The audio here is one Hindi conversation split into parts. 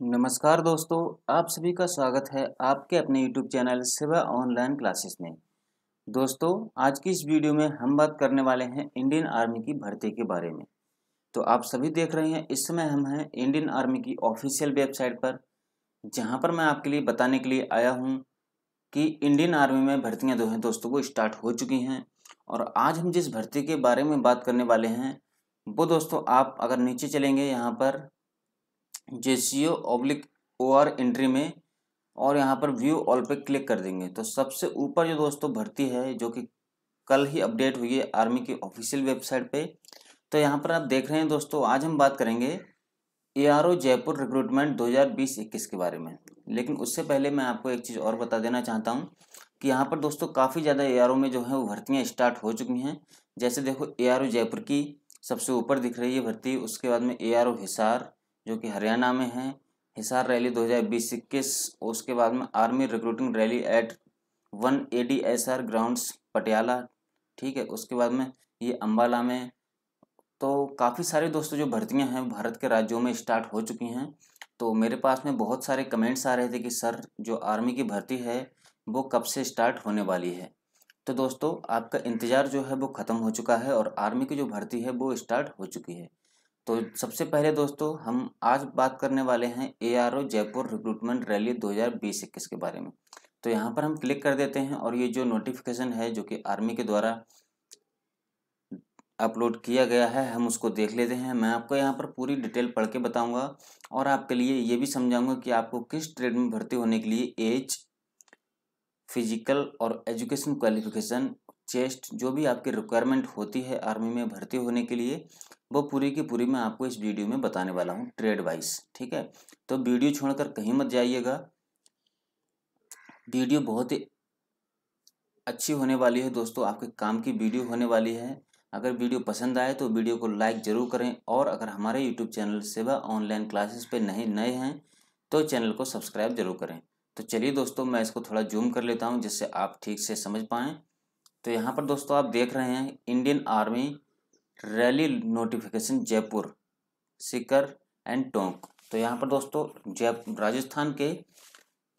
नमस्कार दोस्तों, आप सभी का स्वागत है आपके अपने YouTube channel Seva online classes में। दोस्तों, आज की इस वीडियो में हम बात करने वाले हैं इंडियन आर्मी की भर्ती के बारे में। तो आप सभी देख रहे हैं, इस समय हम हैं इंडियन आर्मी की ऑफिशियल वेबसाइट पर, जहाँ पर मैं आपके लिए बताने के लिए आया हूँ कि इंडियन आर्मी में भर्तियाँ जो हैं दोस्तों को स्टार्ट हो चुकी हैं। और आज हम जिस भर्ती के बारे में बात करने वाले हैं, वो दोस्तों, आप अगर नीचे चलेंगे यहाँ पर JCO oblique O R entry में और यहाँ पर व्यू ऑल पे क्लिक कर देंगे। तो सबसे ऊपर जो दोस्तों भर्ती है, जो कि कल ही अपडेट हुई है आर्मी की ऑफिशियल वेबसाइट पे तो यहाँ पर आप देख रहे हैं दोस्तों, आज हम बात करेंगे A R O Jaipur recruitment 2020-21 के बारे में। लेकिन उससे पहले मैं आपको एक चीज़ और बता देना चाहता हूँ कि यहाँ पर दोस्तों काफ़ी ज़्यादा ए आर ओ में जो है वो भर्तियाँ स्टार्ट हो चुकी हैं। जैसे देखो ए आर ओ जयपुर की सबसे ऊपर दिख रही है भर्ती, उसके बाद में ए आर ओ हिसार जो कि हरियाणा में है। हिसार रैली 2020-21 उसके बाद में army recruiting rally at one A D S R grounds, Patiala, ठीक है। उसके बाद में ये अम्बाला में। तो काफ़ी सारे दोस्तों, जो भर्तियाँ हैं भारत के राज्यों में स्टार्ट हो चुकी हैं। तो मेरे पास में बहुत सारे कमेंट्स आ रहे थे कि, सर, जो आर्मी की भर्ती है, वो कब से स्टार्ट होने वाली है? तो दोस्तों, आपका इंतज़ार जो है, वो ख़त्म हो चुका है और आर्मी की जो भर्ती है, वो स्टार्ट हो चुकी है। तो सबसे पहले दोस्तों, हम आज बात करने वाले हैं A R O Jaipur recruitment rally 2020-21 के बारे में। तो यहाँ पर हम क्लिक कर देते हैं और ये जो नोटिफिकेशन है, जो कि आर्मी के द्वारा अपलोड किया गया है, हम उसको देख लेते हैं। मैं आपको यहाँ पर पूरी डिटेल पढ़ के बताऊँगा और आपके लिए ये भी समझाऊँगा कि आपको किस ट्रेड में भर्ती होने के लिए एज फ़िज़िकल और एजुकेशन क्वालिफिकेशन चेस्ट जो भी आपकी रिक्वायरमेंट होती है आर्मी में भर्ती होने के लिए वो पूरी की पूरी मैं आपको इस वीडियो में बताने वाला हूँ ट्रेड वाइज ठीक है? तो वीडियो छोड़कर कहीं मत जाइएगा। वीडियो बहुत ही अच्छी होने वाली है दोस्तों, आपके काम की वीडियो होने वाली है। अगर वीडियो पसंद आए तो वीडियो को लाइक ज़रूर करें और अगर हमारे YouTube channel Seva online classes पे नहीं, नए हैं तो चैनल को सब्सक्राइब ज़रूर करें। तो चलिए दोस्तों, मैं इसको थोड़ा जूम कर लेता हूँ जिससे आप ठीक से समझ पाएँ। तो यहाँ पर दोस्तों आप देख रहे हैं Indian army rally notification Jaipur Sikar and Tonk. तो यहाँ पर दोस्तों जय राजस्थान के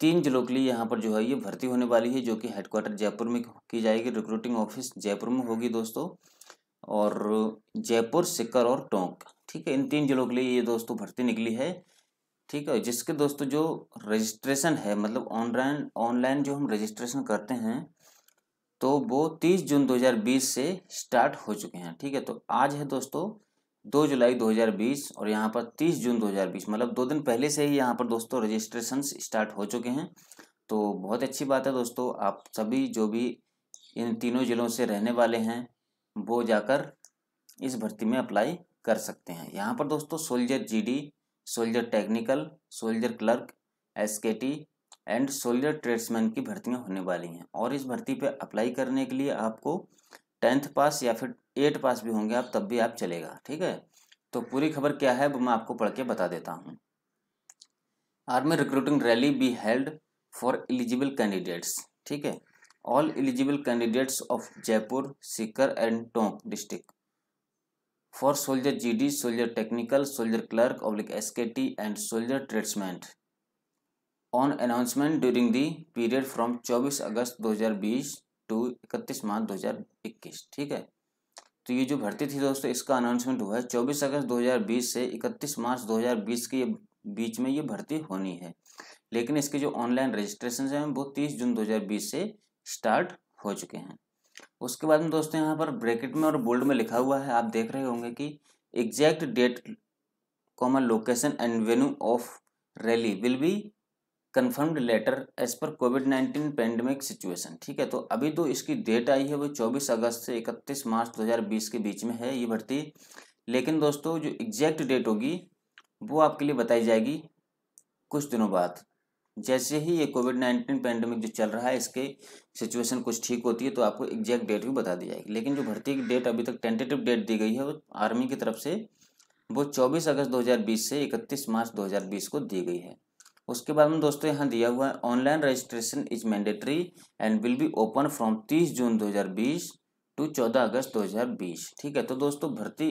तीन जिलों के लिए यहाँ पर जो है ये भर्ती होने वाली है, जो कि हेडक्वार्टर जयपुर में की जाएगी। रिक्रूटिंग ऑफ़िस जयपुर में होगी दोस्तों और जयपुर सिकर और टोंक। ठीक है, इन तीन जिलों के लिए ये दोस्तों भर्ती निकली है। ठीक है, जिसके दोस्तों जो रजिस्ट्रेशन है मतलब ऑनलाइन ऑनलाइन जो हम रजिस्ट्रेशन करते हैं तो वो 30 जून 2020 से स्टार्ट हो चुके हैं, ठीक है? तो आज है दोस्तों 2 जुलाई 2020 और यहाँ पर 30 जून 2020 मतलब दो दिन पहले से ही यहाँ पर दोस्तों रजिस्ट्रेशन स्टार्ट हो चुके हैं। तो बहुत अच्छी बात है दोस्तों, आप सभी जो भी इन तीनों ज़िलों से रहने वाले हैं, वो जाकर इस भर्ती में अप्लाई कर सकते हैं। यहाँ पर दोस्तों soldier GD soldier technical soldier clerk SKT and soldier tradesman की भर्तियाँ होने वाली हैं। और इस भर्ती पे अप्लाई करने के लिए आपको टेंथ पास या फिर एट पास भी होंगे आप, तब भी आप चलेगा, ठीक है? तो पूरी खबर क्या है, वो मैं आपको पढ़ के बता देता हूँ। Army recruiting rally be held for eligible candidates, ठीक है? All eligible candidates of Jaipur, Sikar and Tonk district. For soldier GD, soldier technical, soldier clerk, oblique SKT and soldier tradesman. On announcement during the period from 24 August 2020 to 31 March 2021 ठीक है? तो ये जो भर्ती थी दोस्तों, इसका अनाउंसमेंट हुआ है। 24 अगस्त 2020 से 31 मार्च 2020 के बीच में ये भर्ती होनी है। लेकिन इसके जो ऑनलाइन रजिस्ट्रेशन हैं, वो 30 जून 2020 से स्टार्ट हो चुके हैं। उसके बाद में दोस्तों, यहाँ पर ब्रैकेट में और बोल्ड में लिखा हुआ है, आप देख रहे होंगे कि exact date common location and venue of rally will be confirmed later as per covid nineteen pandemic situation ठीक है? तो अभी तो इसकी डेट आई है, वो चौबीस अगस्त से इकतीस मार्च दो हज़ार बीस के बीच में है ये भर्ती। लेकिन दोस्तों, जो एग्जैक्ट डेट होगी, वो आपके लिए बताई जाएगी कुछ दिनों बाद। जैसे ही ये कोविड नाइन्टीन पेंडेमिक जो चल रहा है, इसके सिचुएशन कुछ ठीक होती है तो आपको एग्जैक्ट डेट भी बता दी जाएगी। लेकिन जो भर्ती की डेट अभी तक टेंटेटिव डेट दी गई है, वो आर्मी की तरफ़ से, वो 24 अगस्त 2020 से 31 मार्च 2020 को दी गई है। उसके बाद में दोस्तों यहाँ दिया हुआ है, online registration is mandatory and will be open from 30 June 2020 to 14 August 2020 ठीक है तो दोस्तों भर्ती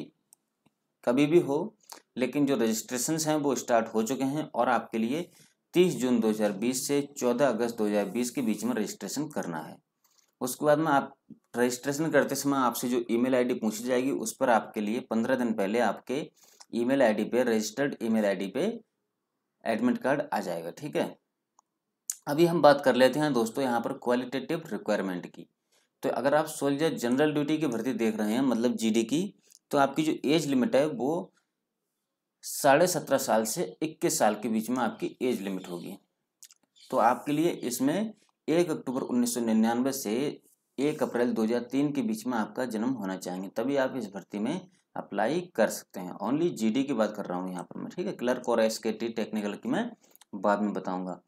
कभी भी हो, लेकिन जो रजिस्ट्रेशन हैं वो स्टार्ट हो चुके हैं और आपके लिए तीस जून 2020 से चौदह अगस्त 2020 के बीच में रजिस्ट्रेशन करना है। उसके बाद में आप रजिस्ट्रेशन करते समय आपसे जो ईमेल आईडी पूछी जाएगी, उस पर आपके लिए पंद्रह दिन पहले आपके ईमेल आईडी पे, रजिस्टर्ड ईमेल आईडी पे एडमिट कार्ड आ जाएगा, ठीक है? अभी हम बात कर लेते हैं दोस्तों यहाँ पर क्वालिटेटिव रिक्वायरमेंट की। तो अगर आप सोल्जर जनरल ड्यूटी की भर्ती देख रहे हैं मतलब जीडी की तो आपकी जो एज लिमिट है वो साढ़े सत्रह साल से इक्कीस साल के बीच में आपकी एज लिमिट होगी। तो आपके लिए इसमें एक अक्टूबर उन्नीस सौ निन्यानवे से एक अप्रैल 2003 के बीच में आपका जन्म होना चाहिए, तभी आप इस भर्ती में अप्लाई कर सकते हैं। ओनली जीडी की बात कर रहा हूँ यहाँ पर मैं, ठीक है? क्लर्क और एस टेक्निकल की मैं बाद में बताऊँगा।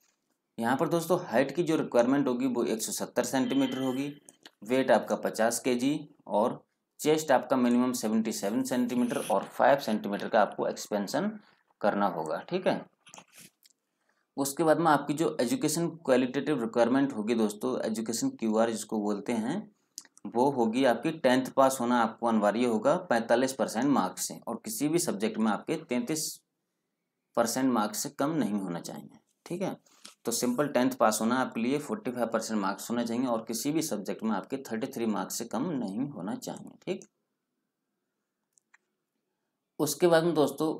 यहाँ पर दोस्तों हाइट की जो रिक्वायरमेंट होगी वो 170 सेंटीमीटर होगी। वेट आपका 50 केजी और चेस्ट आपका मिनिमम 77 सेंटीमीटर और 5 सेंटीमीटर का आपको एक्सपेंशन करना होगा, ठीक है? उसके बाद में आपकी जो एजुकेशन क्वालिटेटिव रिक्वायरमेंट होगी दोस्तों एजुकेशन क्यूआर जिसको बोलते हैं वो होगी आपकी टेंथ पास होना आपको अनिवार्य होगा पैंतालीस परसेंट मार्क्स से, और किसी भी सब्जेक्ट में आपके तैंतीस परसेंट मार्क्स से कम नहीं होना चाहिए, ठीक है? तो सिंपल टेंथ पास होना आपके लिए फोर्टी फाइव परसेंट मार्क्स होना चाहिए, और किसी भी सब्जेक्ट में आपके थर्टी थ्री मार्क्स से कम नहीं होना चाहिए, ठीक? उसके बाद में दोस्तों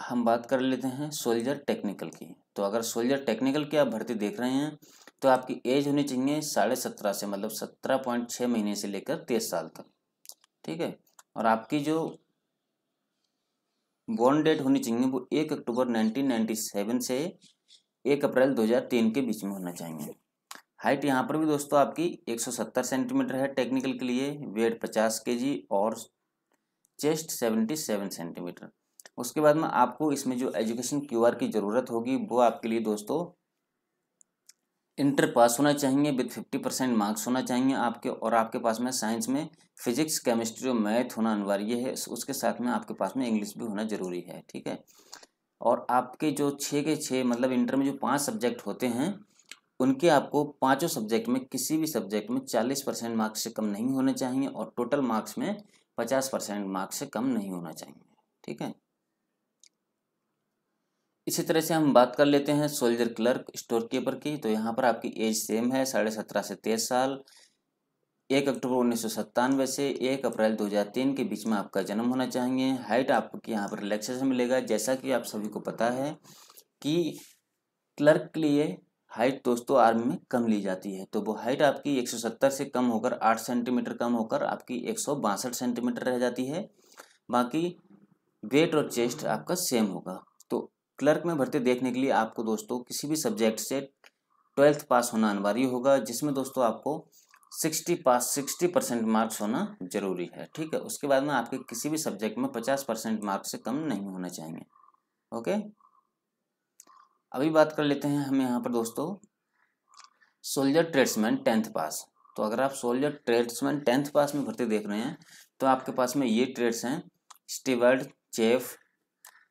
हम बात कर लेते हैं सोल्जर टेक्निकल की। तो अगर सोल्जर टेक्निकल की आप भर्ती देख रहे हैं तो आपकी एज होनी चाहिए साढ़े सत्रह से मतलब सत्रह पॉइंट छः महीने से लेकर तेईस साल तक। ठीक है? और आपकी जो बॉर्न डेट होनी चाहिए, वो एक अक्टूबर 1997 से एक अप्रैल 2003 के बीच में होना चाहिए। हाइट यहाँ पर भी दोस्तों आपकी 170 सेंटीमीटर है टेक्निकल के लिए, वेट 50 केजी और चेस्ट 77 सेंटीमीटर। उसके बाद में आपको इसमें जो एजुकेशन क्यूआर की ज़रूरत होगी, वो आपके लिए दोस्तों, इंटर पास होना चाहिए, विद फिफ्टी परसेंट मार्क्स होना चाहिए आपके, और आपके पास में साइंस में, फिजिक्स, केमिस्ट्री और मैथ होना अनिवार्य है उसके साथ में आपके पास में इंग्लिश भी होना ज़रूरी है, ठीक है? और आपके जो छः के छः मतलब इंटर में जो पाँच सब्जेक्ट होते हैं, उनके आपको पाँचों सब्जेक्ट में, किसी भी सब्जेक्ट में चालीस परसेंट मार्क्स से कम नहीं होने चाहिए, और टोटल मार्क्स में पचास परसेंट मार्क्स से कम नहीं होना चाहिए, ठीक है? इसी तरह से हम बात कर लेते हैं सोल्जर क्लर्क स्टोर कीपर की। तो यहाँ पर आपकी एज सेम है, साढ़े सत्रह से तेईस साल। एक अक्टूबर उन्नीस सौ सत्तानवे से एक अप्रैल 2003 के बीच में आपका जन्म होना चाहिए। हाइट आपको यहाँ पर रिलैक्सेशन मिलेगा। जैसा कि आप सभी को पता है कि क्लर्क के लिए हाइट दोस्तों आर्मी में कम ली जाती है। तो वो हाइट आपकी 170 से कम होकर 8 सेंटीमीटर कम होकर आपकी एक सौ बासठ सेंटीमीटर रह जाती है। बाकी वेट और चेस्ट आपका सेम होगा। क्लर्क में भर्ती देखने के लिए आपको दोस्तों किसी भी सब्जेक्ट से ट्वेल्थ पास होना अनिवार्य होगा, जिसमें दोस्तों आपको sixty pass, sixty percent marks होना ज़रूरी है, ठीक है? उसके बाद में आपके किसी भी सब्जेक्ट में पचास परसेंट मार्क्स से कम नहीं होना चाहिए, ओके? अभी बात कर लेते हैं हम यहाँ पर दोस्तों। Soldier tradesman tenth pass. तो अगर आप सोल्जर ट्रेड्समैन टेंथ पास में भर्ती देख रहे हैं तो आपके पास में ये ट्रेड्स हैं, स्टीवर्ड, चेफ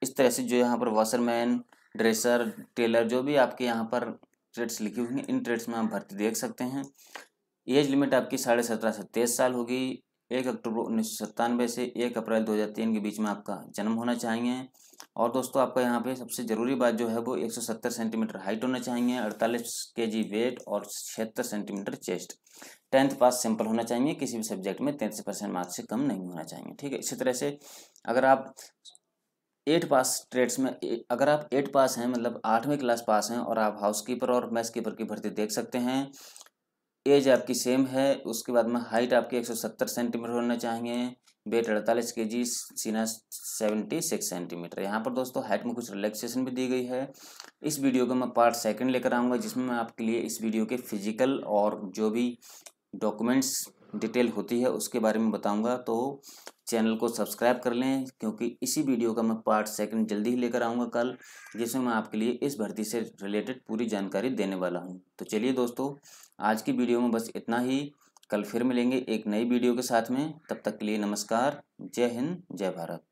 इस तरह से जो यहाँ पर वॉशरमैन ड्रेसर टेलर जो भी आपके यहाँ पर ट्रेड्स लिखी हुई हैं, इन ट्रेड्स में आप भर्ती देख सकते हैं। एज लिमिट आपकी साढ़े सत्रह से तेईस साल होगी। एक अक्टूबर उन्नीस सौ सत्तानवे से एक अप्रैल दो हज़ार तीन के बीच में आपका जन्म होना चाहिए। और दोस्तों, आपका यहाँ पे सबसे ज़रूरी बात जो है वो एक सौ सत्तर सेंटीमीटर हाइट होना चाहिए, अड़तालीस के जी वेट और छिहत्तर centimetre chest tenth pass simple होना चाहिए, किसी भी सब्जेक्ट में तैंतीस परसेंट मार्क्स से कम नहीं होना चाहिए। ठीक है, इसी तरह से अगर आप एट पास ट्रेड्स में अगर आप एट पास हैं मतलब आठवीं क्लास पास हैं और आप हाउस कीपर और मैस कीपर की भर्ती देख सकते हैं, एज आपकी सेम है, उसके बाद में हाइट आपकी 170 सेंटीमीटर होना चाहिए, वेट अड़तालीस के जी सीना सेवेंटी सिक्स सेंटीमीटर। यहाँ पर दोस्तों हाइट में कुछ रिलैक्सेशन भी दी गई है। इस वीडियो का मैं पार्ट सेकंड लेकर आऊँगा, जिसमें मैं आपके लिए इस वीडियो के फ़िज़िकल और जो भी डॉक्यूमेंट्स डिटेल होती है, उसके बारे में बताऊँगा तो चैनल को सब्सक्राइब कर लें, क्योंकि इसी वीडियो का मैं पार्ट सेकंड जल्दी ही लेकर आऊँगा कल, जिसमें मैं आपके लिए इस भर्ती से रिलेटेड पूरी जानकारी देने वाला हूँ। तो चलिए दोस्तों, आज की वीडियो में बस इतना ही। कल फिर मिलेंगे एक नई वीडियो के साथ में। तब तक के लिए नमस्कार। जय हिंद, जय भारत।